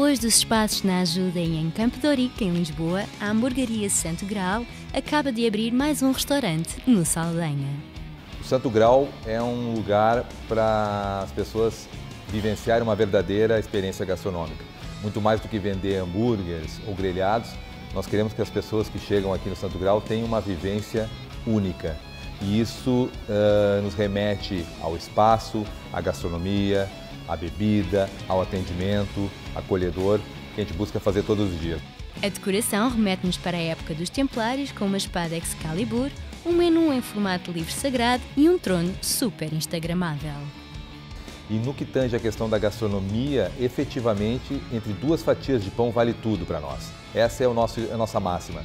Depois dos espaços na ajuda e em Campo Ourique, em Lisboa, a hamburgueria Santo Grau acaba de abrir mais um restaurante no Saldanha. O Santo Grau é um lugar para as pessoas vivenciarem uma verdadeira experiência gastronômica. Muito mais do que vender hambúrgueres ou grelhados, nós queremos que as pessoas que chegam aqui no Santo Grau tenham uma vivência única. E isso uh, nos remete ao espaço, à gastronomia, à bebida, ao atendimento acolhedor que a gente busca fazer todos os dias. A decoração remete-nos para a época dos Templários com uma espada Excalibur, um menu em formato livre sagrado e um trono super instagramável. E no que tange a questão da gastronomia, efetivamente, entre duas fatias de pão vale tudo para nós. Essa é o nosso, a nossa máxima.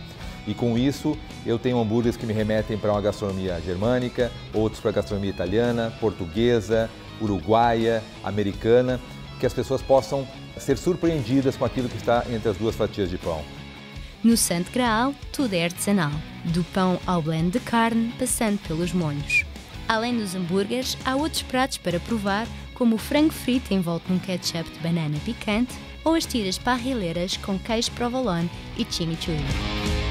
E com isso, eu tenho hambúrgueres que me remetem para uma gastronomia germânica, outros para a gastronomia italiana, portuguesa, uruguaia, americana, que as pessoas possam ser surpreendidas com aquilo que está entre as duas fatias de pão. No Santo Graal, tudo é artesanal, do pão ao blend de carne, passando pelos molhos. Além dos hambúrgueres, há outros pratos para provar, como o frango frito envolto num ketchup de banana picante ou as tiras parrilheiras com queijo provolone e chimichurri.